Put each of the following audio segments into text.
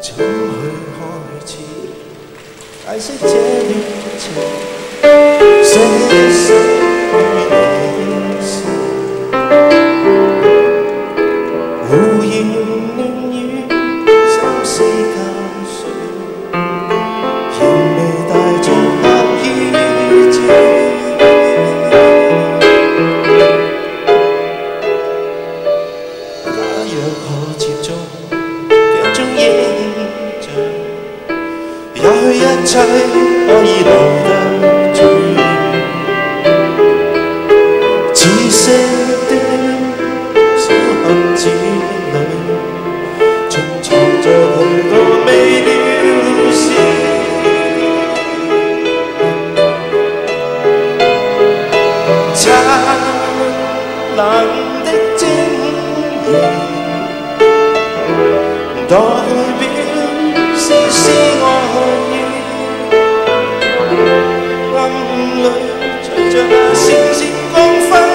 怎去开始解释这段情？写一首言语，心思交瘁，仍未带著恶意那若何？一切可以留得住，紫色的小盒子里，存藏着许多未了事。灿烂的晶莹，代表是丝爱。暗里，随着那闪闪光辉。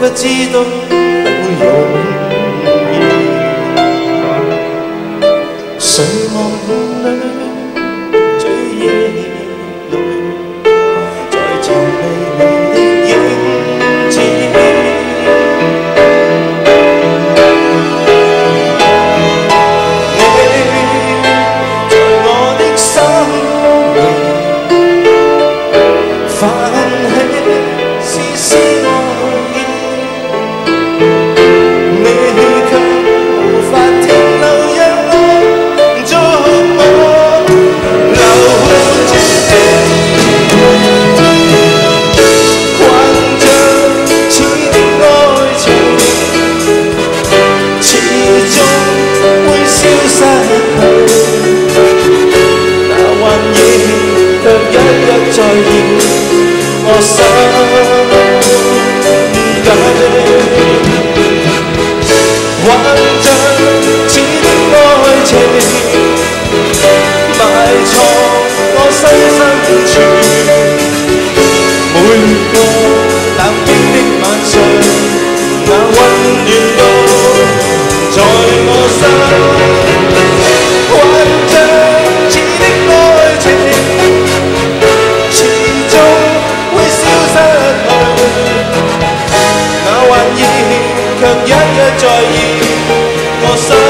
不知道会容易。再演我心底。一再在意我心。